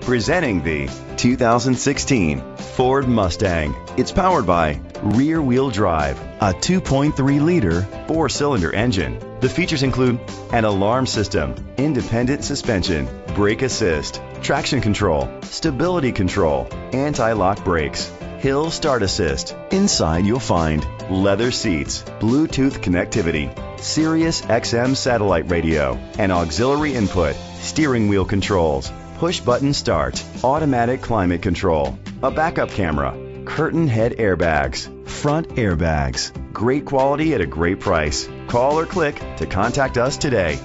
Presenting the 2016 Ford Mustang. It's powered by rear wheel drive, a 2.3 liter four cylinder engine. The features include an alarm system, independent suspension, brake assist, traction control, stability control, anti lock brakes, hill start assist. Inside you'll find leather seats, Bluetooth connectivity Sirius XM satellite radio, and auxiliary input, steering wheel controls, push button start, automatic climate control, a backup camera, curtain head airbags, front airbags. Great quality at a great price. Call or click to contact us today.